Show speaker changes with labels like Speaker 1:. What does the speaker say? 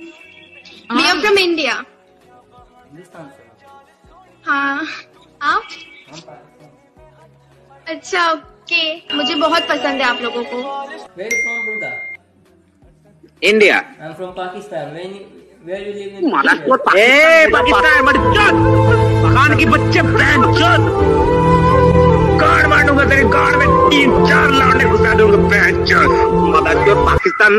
Speaker 1: We are from India हाँ। आप? अच्छा ओके मुझे बहुत पसंद है आप लोगों को।
Speaker 2: इंडिया ए पाकिस्तान मर चल। खान की बच्चे बहन चल। गाड़ मारूँगा तेरे तेरी गाड़ में। तीन चार लाने घुसा दूँगा बहन चल। मदद पाकिस्तान।